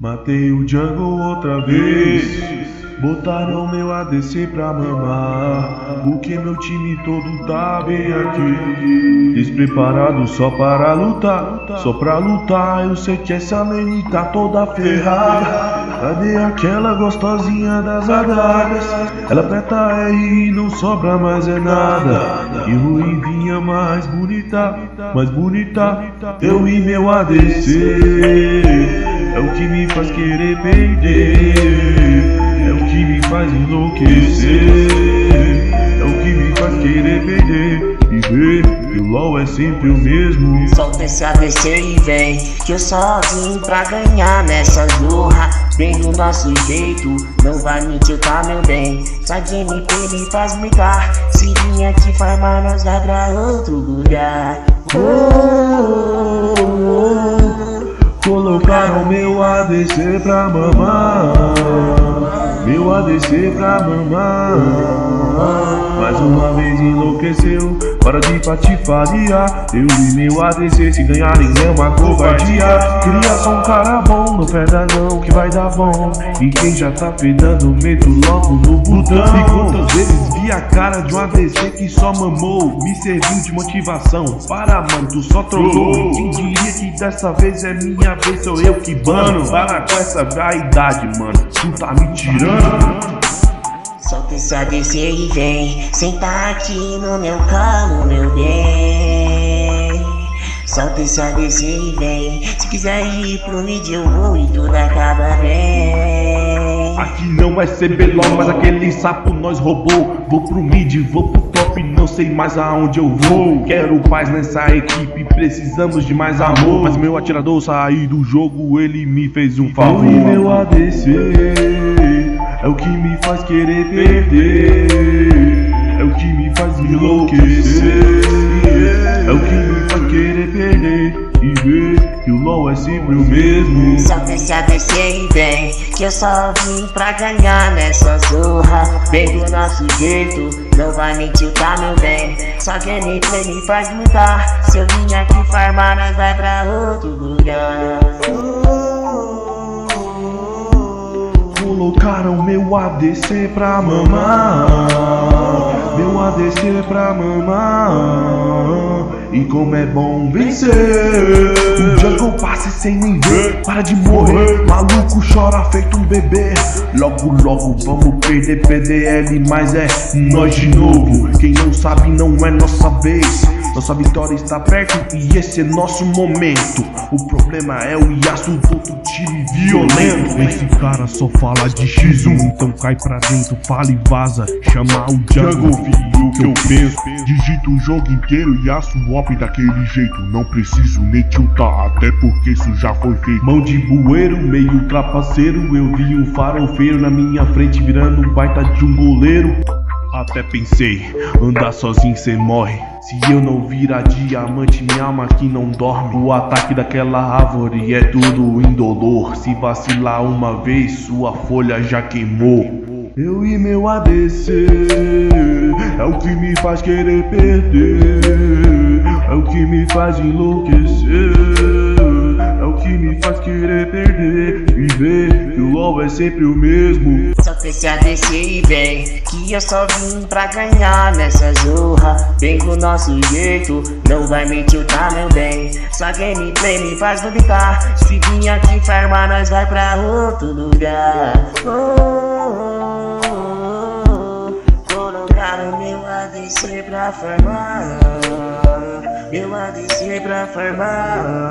Matei o Django outra vez. Botaram meu ADC pra mamar. Porque meu time todo tá bem aqui. Despreparado só para lutar. Só pra lutar. Eu sei que essa lane tá toda ferrada. Cadê aquela gostosinha das adagas? Ela aperta R e não sobra mais é nada. E Ruivinha mais bonita, mais bonita. Eu e meu ADC. É o que me faz querer perder. É o que me faz enlouquecer. É o que me faz querer perder. E ver que o LOL é sempre o mesmo. Solta esse ADC e vem. Que eu só vim pra ganhar nessa zorra. Bem do nosso jeito, não vai me tiltar meu bem. Só de MP me faz mudar. Se vir aqui farmar, nós vai pra outro lugar. Oh, Colocaram meu ADC pra mamar. Meu ADC pra mamar. Mais uma vez enlouqueceu. Para de patifaria Eu e meu ADC se ganharem é uma covardia. Queria só um cara bom No pé da não que vai dar bom. E quem já tá pedando meto logo no botão. E quantas vezes vi a cara de um ADC que só mamou? Me serviu de motivação Para mano, tu só trollou que dessa vez é minha vez sou eu que bano. Para com essa vaidade, mano. Tu tá me tirando. Solta esse ADC e vem. Senta aqui no meu colo, meu bem. Solta esse ADC e vem. Se quiser ir pro mid, eu vou e tudo acaba bem. Aqui não é CBLOL, mas aquele sapo nós roubou. Vou pro mid, vou pro não sei mais aonde eu vou. Quero paz nessa equipe, precisamos de mais amor. Mas meu atirador sair do jogo, ele me fez um favor. Eu e meu ADC é o que me faz querer perder, é sempre o mesmo. E vem, que eu só vim pra ganhar nessa zorra. Bem do nosso jeito, não vai me tiltar meu bem. Só gameplay me faz mudar. Se eu vim aqui farmar, nós vai pra outro lugar. Meu ADC pra mamar Meu ADC pra mamar E como é bom vencer. O jungle passe sem nem ver Para de morrer. Maluco chora feito um bebê. Logo logo vamos perder PDL Mas é nós de novo. Quem não sabe não é nossa vez nossa vitória está perto e esse é nosso momento. O problema é o Yasuo do outro time violento. Esse cara só fala de X1, então cai pra dentro, fala e vaza. Chama o Jungle, viu o que eu penso. Digita o jogo inteiro e Yasuo op daquele jeito. Não preciso nem tiltar, até porque isso já foi feito. Mão de bueiro, meio trapaceiro. Eu vi um farofeiro na minha frente virando um baita de um goleiro. Até pensei, andar sozinho cê morre. Se eu não virar diamante, minha alma aqui não dorme. O ataque daquela árvore é tudo indolor. Se vacilar uma vez, sua folha já queimou. Eu e meu ADC é o que me faz querer perder, é o que me faz enlouquecer, é o que me faz querer perder e ver que o LOL é sempre o mesmo. Solta esse ADC e vem, que eu só vim pra ganhar nessa zorra. Bem do nosso jeito, não vai me tiltar meu bem. Só gameplay me faz duvidar. Se vir aqui farmar, nós vai pra outro lugar. Oh, oh, oh. Colocaram meu ADC pra farmar. Meu ADC pra farmar.